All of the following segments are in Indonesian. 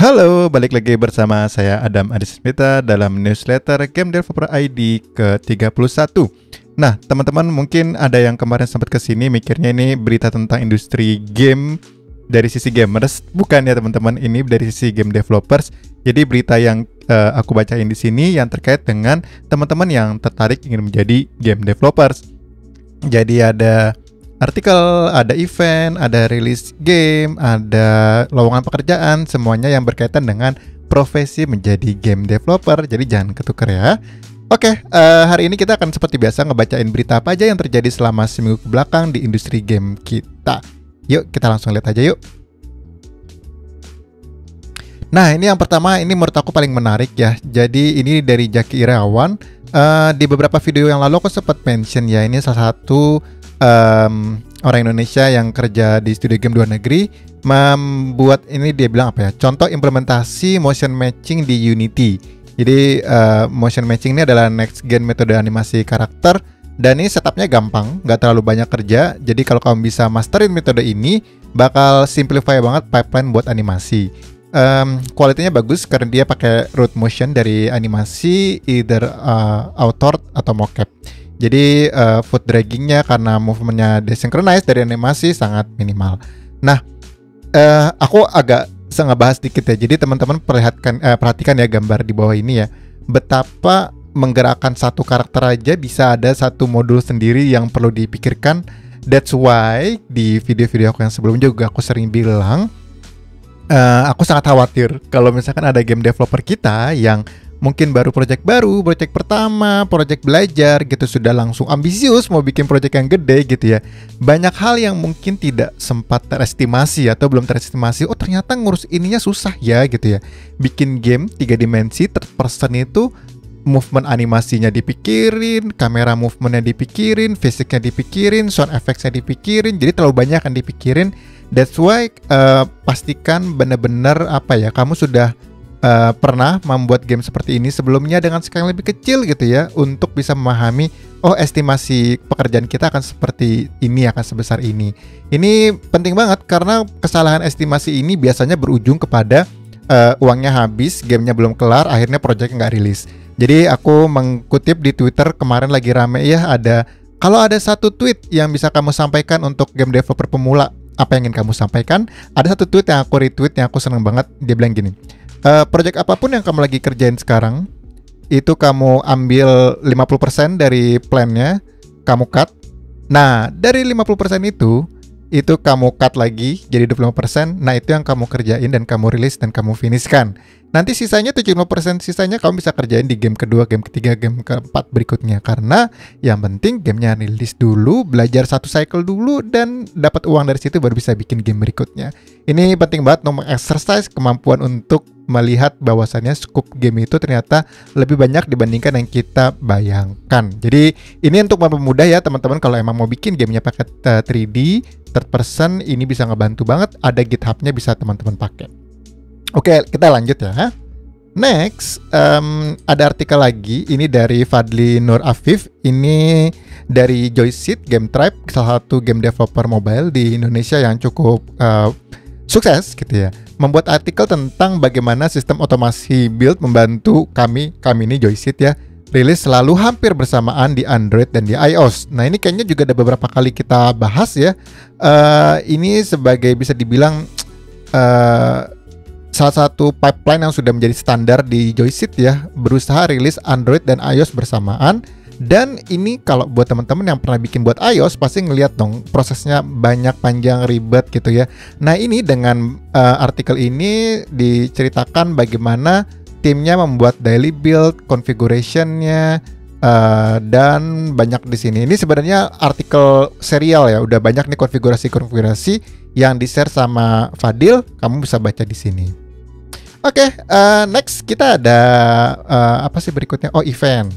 Halo, balik lagi bersama saya Adam Adismita dalam newsletter Game Developer ID ke-31. Nah, teman-teman mungkin ada yang kemarin sempat ke sini mikirnya ini berita tentang industri game dari sisi gamers, bukan ya teman-teman, ini dari sisi game developers. Jadi berita yang uh, aku bacain di sini yang terkait dengan teman-teman yang tertarik ingin menjadi game developers. Jadi ada artikel, ada event, ada rilis game, ada lowongan pekerjaan, semuanya yang berkaitan dengan profesi menjadi game developer. Jadi jangan ketukar ya. Oke, uh, hari ini kita akan seperti biasa ngebacain berita apa aja yang terjadi selama seminggu ke belakang di industri game kita. Yuk, kita langsung lihat aja yuk. Nah, ini yang pertama, ini menurut aku paling menarik ya. Jadi ini dari Jaki Irawan. Uh, di beberapa video yang lalu aku sempat mention ya, ini salah satu um, orang Indonesia yang kerja di studio game luar negeri membuat ini dia bilang apa ya? Contoh implementasi motion matching di Unity. Jadi uh, motion matching ini adalah next gen metode animasi karakter dan ini setupnya gampang nggak terlalu banyak kerja. Jadi kalau kamu bisa masterin metode ini bakal simplify banget pipeline buat animasi. Um, kualitinya bagus karena dia pakai root motion dari animasi either uh, author atau mocap jadi uh, foot draggingnya karena movementnya desynchronized dari animasi sangat minimal. Nah, uh, aku agak sangat bahas dikit ya. Jadi teman-teman perlihatkan uh, perhatikan ya gambar di bawah ini ya. Betapa menggerakkan satu karakter aja bisa ada satu modul sendiri yang perlu dipikirkan. That's why di video-video aku yang sebelumnya juga aku sering bilang uh, aku sangat khawatir kalau misalkan ada game developer kita yang mungkin baru project baru, project pertama, project belajar gitu sudah langsung ambisius mau bikin project yang gede gitu ya. Banyak hal yang mungkin tidak sempat terestimasi atau belum terestimasi. Oh ternyata ngurus ininya susah ya gitu ya. Bikin game tiga dimensi third person itu movement animasinya dipikirin, kamera movementnya dipikirin, fisiknya dipikirin, sound effectsnya dipikirin. Jadi terlalu banyak yang dipikirin. That's why uh, pastikan benar-benar apa ya kamu sudah uh, pernah membuat game seperti ini sebelumnya dengan skala lebih kecil gitu ya untuk bisa memahami oh estimasi pekerjaan kita akan seperti ini akan sebesar ini. Ini penting banget karena kesalahan estimasi ini biasanya berujung kepada uh, uangnya habis, gamenya belum kelar, akhirnya project nggak rilis. Jadi aku mengutip di Twitter kemarin lagi rame ya ada kalau ada satu tweet yang bisa kamu sampaikan untuk game developer pemula apa yang ingin kamu sampaikan? Ada satu tweet yang aku retweet yang aku seneng banget. Dia bilang gini, uh, project apa pun yang kamu lagi kerjain sekarang itu kamu ambil 50% dari plannya kamu cut. Nah dari 50% itu itu kamu cut lagi jadi 25% nah itu yang kamu kerjain dan kamu rilis dan kamu finishkan nanti sisanya 75% sisanya kamu bisa kerjain di game kedua, game ketiga, game keempat berikutnya karena yang penting gamenya rilis dulu, belajar satu cycle dulu dan dapat uang dari situ baru bisa bikin game berikutnya. Ini penting banget untuk exercise kemampuan untuk melihat bahwasannya scope game itu ternyata lebih banyak dibandingkan yang kita bayangkan. Jadi ini untuk mempermudah ya teman-teman kalau emang mau bikin gamenya pakai 3D eh, third person ini bisa ngebantu banget. Ada GitHub-nya bisa teman-teman pakai. Oke, kita lanjut ya. Next, um, ada artikel lagi. Ini dari Fadli Nur Afif. Ini dari Joyseed Game Tribe, salah satu game developer mobile di Indonesia yang cukup uh, sukses gitu ya. Membuat artikel tentang bagaimana sistem otomasi build membantu kami, kami ini Joyseed ya, rilis selalu hampir bersamaan di Android dan di iOS. Nah ini kayaknya juga ada beberapa kali kita bahas ya. Uh, ini sebagai bisa dibilang uh, salah satu pipeline yang sudah menjadi standar di Joyseed ya berusaha rilis Android dan iOS bersamaan dan ini kalau buat teman-teman yang pernah bikin buat iOS pasti ngeliat dong prosesnya banyak panjang ribet gitu ya. Nah ini dengan uh, artikel ini diceritakan bagaimana timnya membuat daily build, configurationnya, uh, dan banyak di sini. Ini sebenarnya artikel serial ya, udah banyak nih konfigurasi-konfigurasi yang di share sama Fadil. Kamu bisa baca di sini. Oke, okay, uh, eh, next kita ada uh, apa sih berikutnya? Oh, event.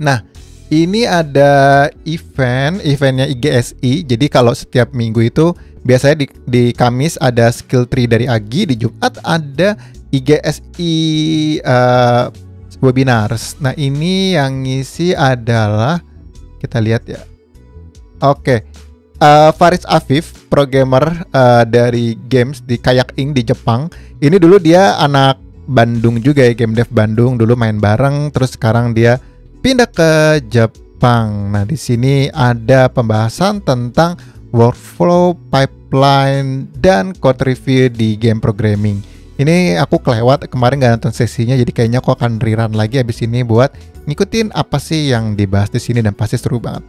Nah, ini ada event, eventnya IGSI. Jadi kalau setiap minggu itu biasanya di, di Kamis ada skill tree dari Agi, di Jumat ada IGSI uh, eh, webinars. Nah, ini yang ngisi adalah kita lihat ya. Oke. Okay. Uh, Faris Afif programmer uh, dari games di Kayak Ing di Jepang. Ini dulu dia anak Bandung juga ya, game dev Bandung. Dulu main bareng, terus sekarang dia pindah ke Jepang. Nah, di sini ada pembahasan tentang workflow, pipeline, dan code review di game programming. Ini aku kelewat kemarin gak nonton sesinya, jadi kayaknya aku akan rerun lagi abis ini buat ngikutin apa sih yang dibahas di sini dan pasti seru banget.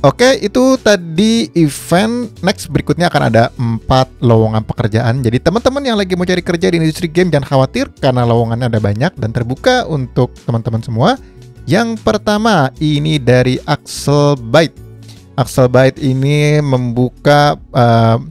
Oke, itu tadi event. Next berikutnya akan ada empat lowongan pekerjaan. Jadi teman-teman yang lagi mau cari kerja di industri game jangan khawatir karena lowongannya ada banyak dan terbuka untuk teman-teman semua. Yang pertama ini dari Axel Byte. Axel Byte ini membuka uh,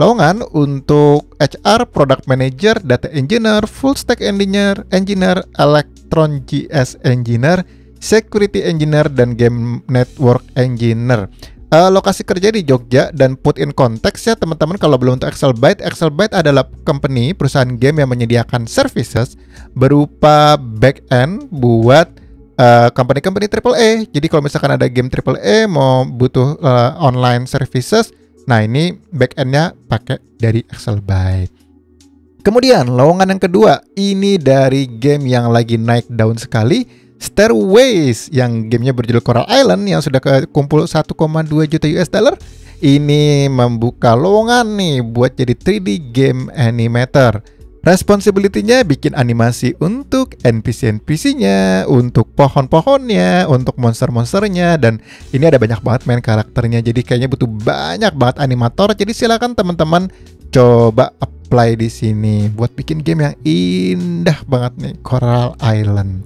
lowongan untuk HR, Product Manager, Data Engineer, Full Stack Engineer, Engineer, Electron GS Engineer, Security Engineer, dan Game Network Engineer. Uh, lokasi kerja di Jogja dan put in konteks ya teman-teman kalau belum untuk Excel Byte, Excel Byte adalah company perusahaan game yang menyediakan services berupa back end buat uh, company-company triple A. Jadi kalau misalkan ada game triple A mau butuh uh, online services, Nah ini backendnya pakai dari Excel Byte. Kemudian lowongan yang kedua ini dari game yang lagi naik daun sekali Stairways yang gamenya berjudul Coral Island yang sudah kumpul 1,2 juta US dollar ini membuka lowongan nih buat jadi 3D game animator. Responsibility-nya bikin animasi untuk NPC-NPC-nya, untuk pohon-pohonnya, untuk monster-monsternya dan ini ada banyak banget main karakternya. Jadi kayaknya butuh banyak banget animator. Jadi silakan teman-teman coba apply di sini buat bikin game yang indah banget nih, Coral Island.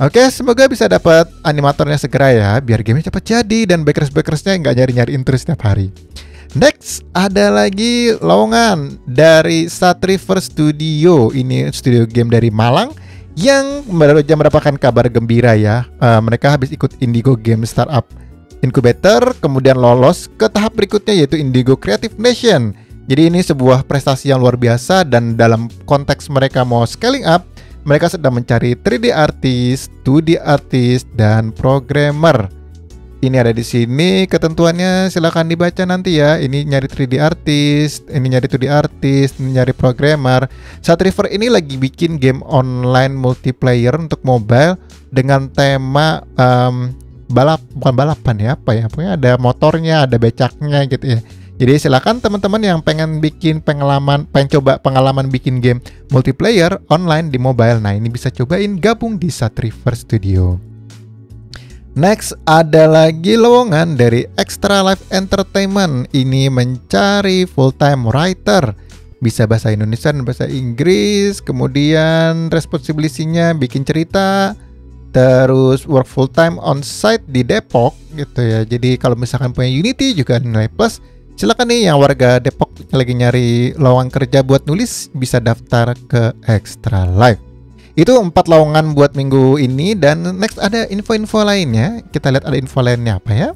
Oke, semoga bisa dapat animatornya segera ya, biar gamenya cepat jadi dan backers-backersnya nggak nyari-nyari terus setiap hari. Next ada lagi lowongan dari Satriver Studio. Ini studio game dari Malang yang baru saja mendapatkan kabar gembira ya. Uh, mereka habis ikut Indigo Game Startup Incubator, kemudian lolos ke tahap berikutnya yaitu Indigo Creative Nation. Jadi ini sebuah prestasi yang luar biasa dan dalam konteks mereka mau scaling up, mereka sedang mencari 3D artist, 2D artist, dan programmer ini ada di sini ketentuannya silahkan dibaca nanti ya. Ini nyari 3D artist ini nyari 2D artist ini nyari programmer. Saat River ini lagi bikin game online multiplayer untuk mobile dengan tema um, balap bukan balapan ya apa ya? Pokoknya ada motornya ada becaknya gitu ya. Jadi silakan teman-teman yang pengen bikin pengalaman pengen coba pengalaman bikin game multiplayer online di mobile. Nah ini bisa cobain gabung di Satriver Studio Next ada lagi lowongan dari Extra Life Entertainment. Ini mencari full time writer. Bisa bahasa Indonesia dan bahasa Inggris. Kemudian responsibility-nya bikin cerita. Terus work full time on site di Depok gitu ya. Jadi kalau misalkan punya Unity juga nilai plus. Silakan nih yang warga Depok lagi nyari lowongan kerja buat nulis bisa daftar ke Extra Life. Itu empat lowongan buat minggu ini dan next ada info-info lainnya. Kita lihat ada info lainnya apa ya?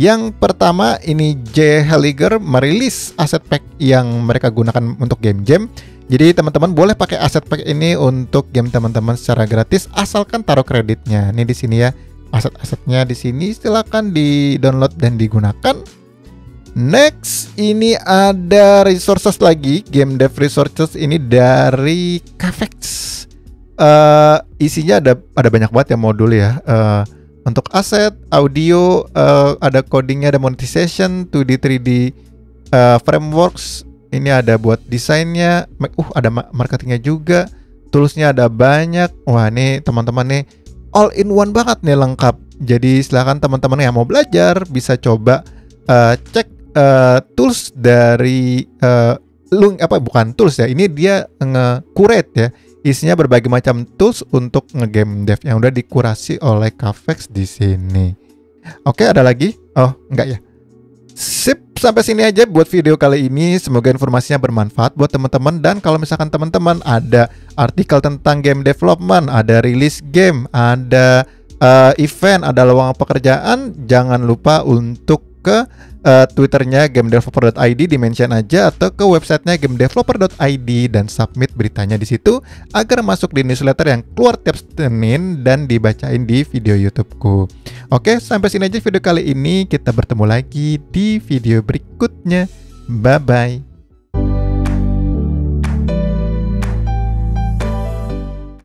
Yang pertama ini J Heliger merilis aset pack yang mereka gunakan untuk game jam. Jadi teman-teman boleh pakai aset pack ini untuk game teman-teman secara gratis asalkan taruh kreditnya. Ini di sini ya aset-asetnya di sini silakan di-download dan digunakan. Next, ini ada resources lagi, game dev resources ini dari Cavex uh, isinya ada ada banyak banget ya modul ya. Uh, untuk aset, audio, uh, ada codingnya, ada monetization, 2D, 3D uh, frameworks. Ini ada buat desainnya, uh ada marketingnya juga, toolsnya ada banyak. Wah ini teman-teman nih all in one banget nih lengkap. Jadi silahkan teman-teman yang mau belajar bisa coba uh, cek uh, tools dari uh, lu apa bukan tools ya. Ini dia nge-curate ya Isinya berbagai macam tools untuk ngegame dev yang udah dikurasi oleh Cavex di sini. Oke, ada lagi? Oh, enggak ya. Sip, sampai sini aja buat video kali ini. Semoga informasinya bermanfaat buat teman-teman dan kalau misalkan teman-teman ada artikel tentang game development, ada rilis game, ada uh, event, ada lowongan pekerjaan, jangan lupa untuk ke uh, Twitternya gamedeveloper.id dimention aja atau ke websitenya gamedeveloper.id dan submit beritanya di situ agar masuk di newsletter yang keluar tiap Senin dan dibacain di video YouTubeku. Oke, sampai sini aja video kali ini. Kita bertemu lagi di video berikutnya. Bye bye.